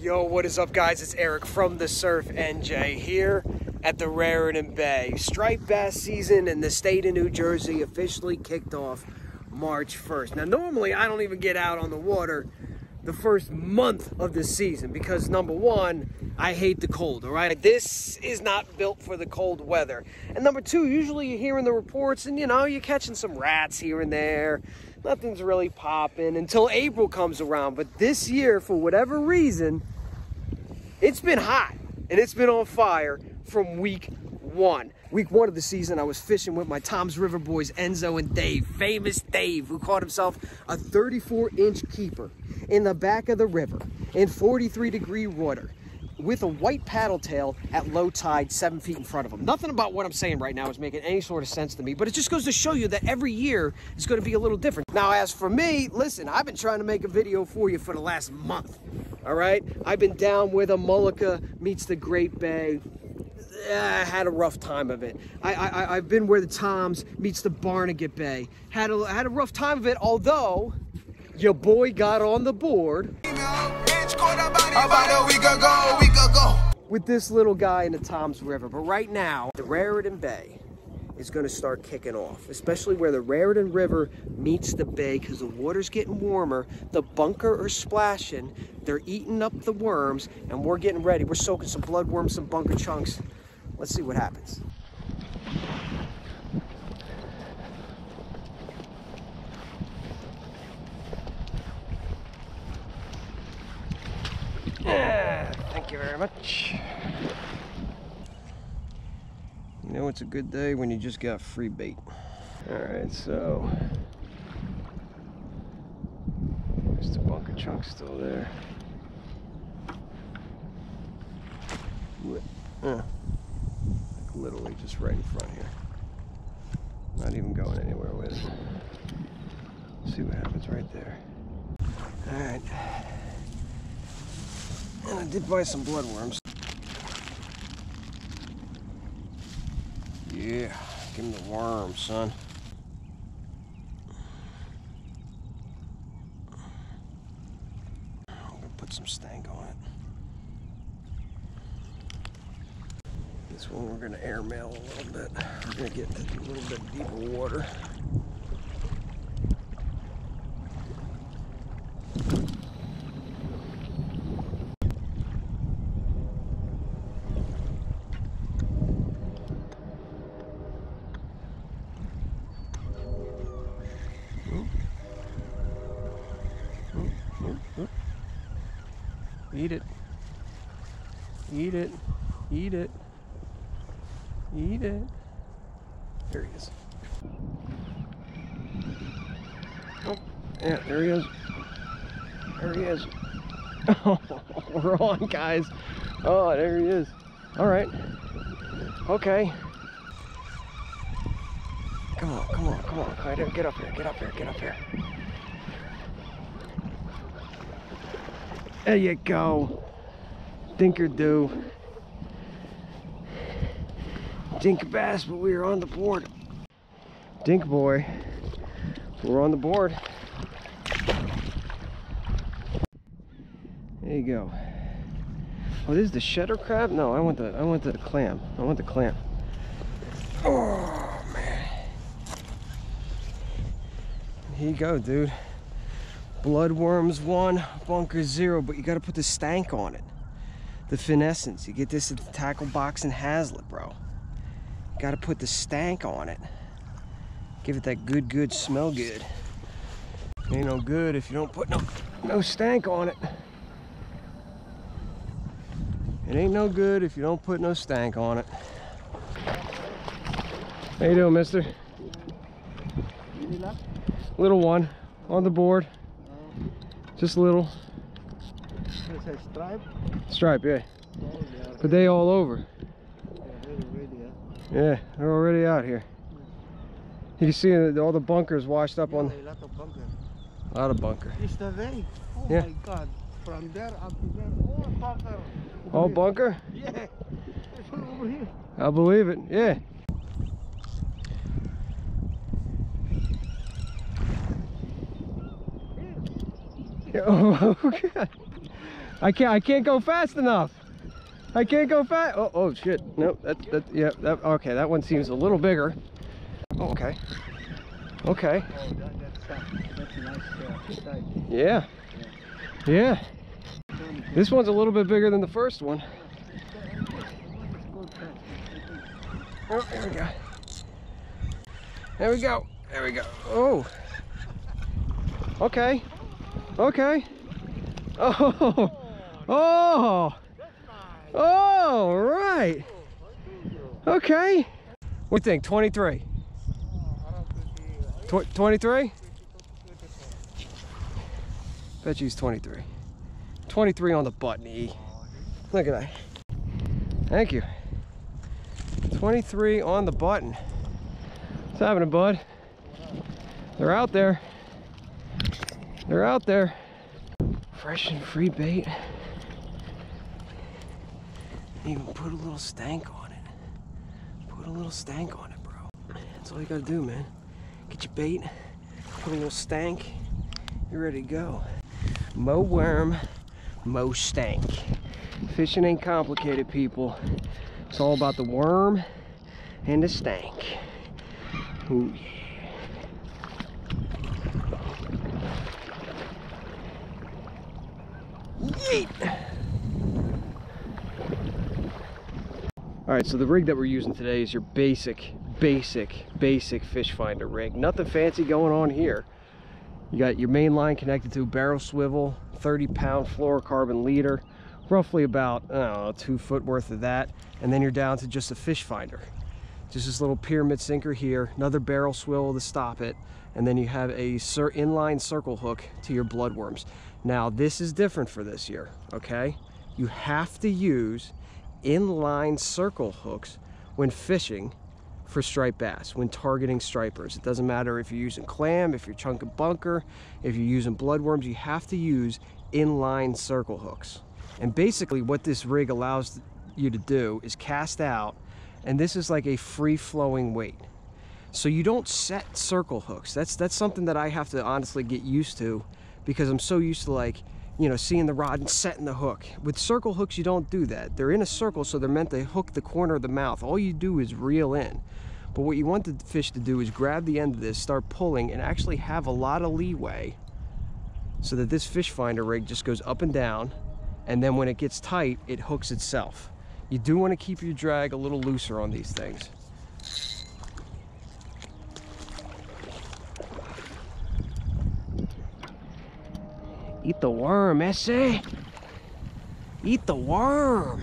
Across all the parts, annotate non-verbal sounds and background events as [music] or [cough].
Yo, what is up guys? It's Eric from the Surf NJ here at the Raritan Bay. Striped bass season in the state of New Jersey officially kicked off March 1st. Now normally I don't even get out on the water the first month of the season because number one, I hate the cold, all right? This is not built for the cold weather. And number two, usually you're hearing the reports and you know, you're catching some rats here and there. Nothing's really popping until April comes around. But this year, for whatever reason, it's been hot and it's been on fire from week one. Week one of the season, I was fishing with my Toms River boys, Enzo and Dave, famous Dave, who caught himself a 34 inch keeper in the back of the river in 43 degree water with a white paddle tail at low tide seven feet in front of him. Nothing about what I'm saying right now is making any sort of sense to me, but it just goes to show you that every year is going to be a little different. Now, as for me, listen, I've been trying to make a video for you for the last month, all right? I've been down where the Mullica meets the Great Bay. Ah, I had a rough time of it. I, I, I've been where the Toms meets the Barnegat Bay. Had a, had a rough time of it, although your boy got on the board about a week ago, week ago. with this little guy in the Toms River. But right now, the Raritan Bay is going to start kicking off, especially where the Raritan River meets the bay because the water's getting warmer. The bunker are splashing. They're eating up the worms, and we're getting ready. We're soaking some bloodworms, some bunker chunks. Let's see what happens. Yeah, thank you very much. You know it's a good day when you just got free bait. Alright, so there's the bunker chunk still there. Uh, like literally just right in front here. Not even going anywhere with it. See what happens right there. Alright. And I did buy some bloodworms. Yeah, give him the worm, son. I'm gonna put some stank on it. This one we're gonna airmail a little bit. We're gonna get a little bit deeper water. Eat it. Eat it. Eat it. Eat it. There he is. Oh, yeah, there he is. There he is. [laughs] Oh, we're on, guys. Oh, there he is. All right. Okay. Come on, come on, come on. Get up here, get up here, get up here. There you go. Dinker do. Dink bass, but we are on the board. Dink boy. We're on the board. There you go. Oh, this is the shedder crab? No, I want the I want the clam. I want the clam. Oh man. Here you go, dude. Bloodworms one, bunker zero, but you gotta put the stank on it. The finessence. You get this at the tackle box in Hazlet, bro. You gotta put the stank on it. Give it that good, good smell good. Ain't no good if you don't put no no stank on it. It ain't no good if you don't put no stank on it. How you doing, mister? Little one on the board. Just a little. Stripe. Stripe, yeah. Oh, they But they all over. Yeah, they're already out here. You can see all the bunkers washed up yeah. on a lot of bunker. a lot of bunker. It's the way. Oh Yeah. my god. From there up to there, all bunker. All bunker? Yeah. It's all over here. I believe it. Yeah. [laughs] Oh, God. I can't. I can't go fast enough. I can't go fast. Oh, oh shit. Nope. That. That. Yeah. That. Okay. That one seems a little bigger. Oh, okay. Okay. Yeah. Yeah. This one's a little bit bigger than the first one. Oh, there we go. There we go. There we go. Oh. Okay. Okay. Oh. Oh. Oh, right. Okay. What do you think? 23? Tw 23? Bet he's 23. 23 on the button, E. Look at that. Thank you. 23 on the button. What's happening, bud? They're out there. They're out there. Fresh and free bait. Even put a little stank on it. Put a little stank on it, bro. That's all you gotta do, man. Get your bait, put a little stank, you're ready to go. Mo worm, mo stank. Fishing ain't complicated, people. It's all about the worm and the stank. Ooh, yeah. Yeet. All right, so the rig that we're using today is your basic, basic, basic fish finder rig. Nothing fancy going on here. You got your main line connected to a barrel swivel, 30 pound fluorocarbon leader, roughly about, I don't know, two foot worth of that. And then you're down to just a fish finder. Just this little pyramid sinker here, another barrel swivel to stop it. And then you have a inline circle hook to your bloodworms. Now this is different for this year, okay? You have to use inline circle hooks when fishing for striped bass, when targeting stripers. It doesn't matter if you're using clam, if you're chunking bunker, if you're using bloodworms, you have to use inline circle hooks. And basically what this rig allows you to do is cast out, and this is like a free-flowing weight. So you don't set circle hooks. That's, that's something that I have to honestly get used to because I'm so used to like, you know, seeing the rod and setting the hook. With circle hooks, you don't do that. They're in a circle, so they're meant to hook the corner of the mouth. All you do is reel in. But what you want the fish to do is grab the end of this, start pulling, and actually have a lot of leeway so that this fish finder rig just goes up and down, and then when it gets tight, it hooks itself. You do want to keep your drag a little looser on these things. Eat the worm, Essay. Eat the worm.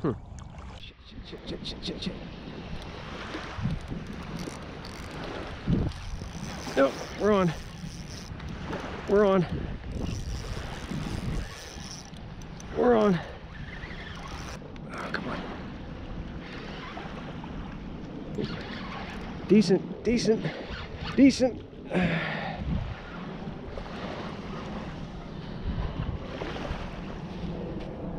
Hmm. Shit, shit, shit, shit, shit, shit. No, we're on. We're on. We're on. Oh, come on. Decent, decent, decent.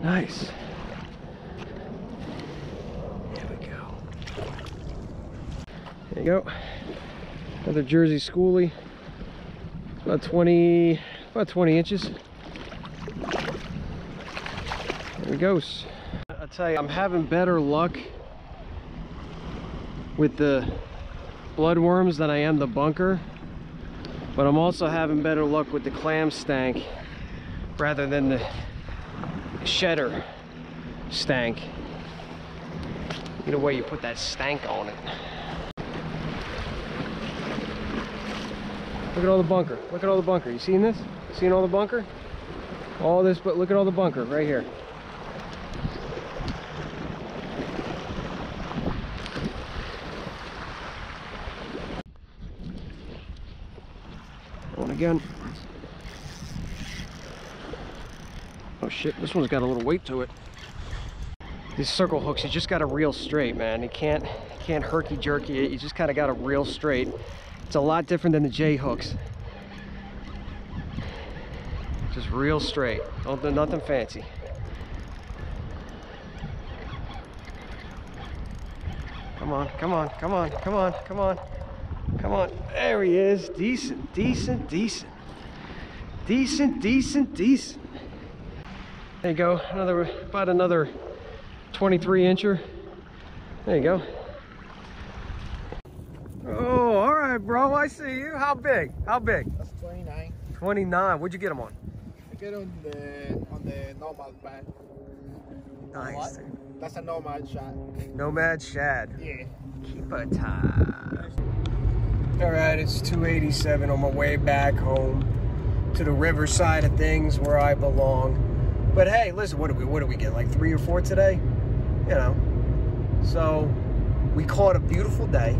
Nice. There we go. There you go. Another Jersey schoolie. About 20, about 20 inches. There he goes. I tell you, I'm having better luck with the bloodworms than I am the bunker. But I'm also having better luck with the clam stank rather than the shedder stank. Either way you put that stank on it. Look at all the bunker. Look at all the bunker. You seeing this? Seeing all the bunker? All this, but look at all the bunker right here. One again. Oh shit, this one's got a little weight to it. These circle hooks, you just gotta reel straight, man. You can't, you can't herky jerky it. You just kinda gotta reel straight. It's a lot different than the J hooks. Just real straight. Don't do nothing fancy. Come on, come on, come on, come on, come on. Come on. There he is. Decent, decent, decent. Decent, decent, decent. There you go. Another about another 23 incher. There you go. Oh, all right, bro. I see you. How big? How big? That's 29. 29. What'd you get them on? I get on the on the normal band. Nice. That's a nomad shot. Nomad Shad. Yeah. Keep a time. All right, it's 287 on my way back home to the riverside of things where I belong. But hey, listen, what do we what do we get? Like three or four today? You know. So we caught a beautiful day.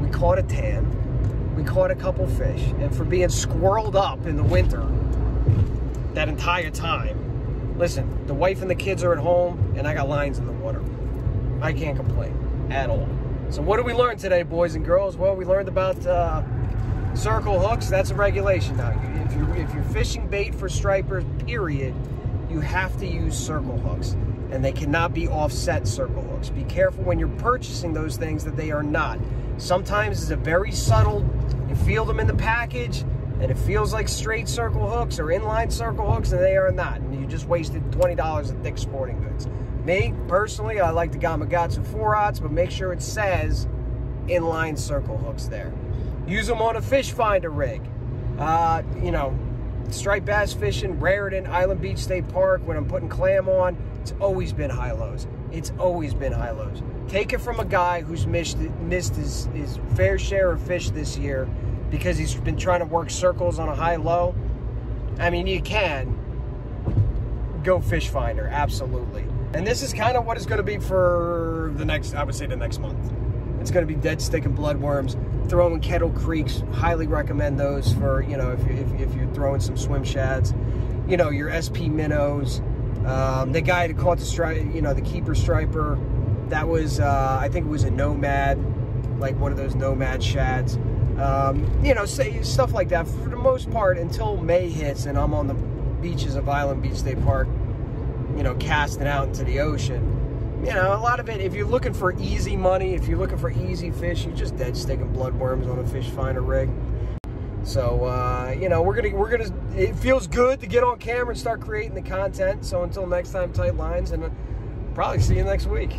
We caught a tan. We caught a couple fish. And for being squirreled up in the winter that entire time, listen, the wife and the kids are at home and I got lines in the water. I can't complain at all. So what did we learn today, boys and girls? Well, we learned about uh, circle hooks. That's a regulation now. If you're if you're fishing bait for stripers, period, you have to use circle hooks, and they cannot be offset circle hooks. Be careful when you're purchasing those things that they are not. Sometimes it's a very subtle. You feel them in the package, and it feels like straight circle hooks or inline circle hooks, and they are not. And you just wasted twenty dollars in Dick's Sporting Goods. Me, personally, I like the Gamakatsu 4 aughts, but make sure it says inline circle hooks there. Use them on a fish finder rig. Uh, you know, striped bass fishing, Raritan, Island Beach State Park, when I'm putting clam on, it's always been high lows. It's always been high lows. Take it from a guy who's missed, missed his, his fair share of fish this year because he's been trying to work circles on a high low. I mean, you can, go fish finder absolutely. And this is kind of what it's going to be for the next i would say the next month. It's going to be dead stick and bloodworms throwing kettle creeks. Highly recommend those for you know if, you, if, if you're throwing some swim shads. You know your sp minnows um, the guy that caught the stripe you know the keeper striper that was uh, i think it was a nomad like one of those nomad shads um, you know say stuff like that for the most part until may hits and i'm on the beaches of island beach state park you know, casting out into the ocean. You know, a lot of it, if you're looking for easy money, if you're looking for easy fish, you're just dead sticking bloodworms on a fish finder rig. So, uh, you know, we're gonna, we're gonna, it feels good to get on camera and start creating the content. So until next time, tight lines, and uh, probably see you next week.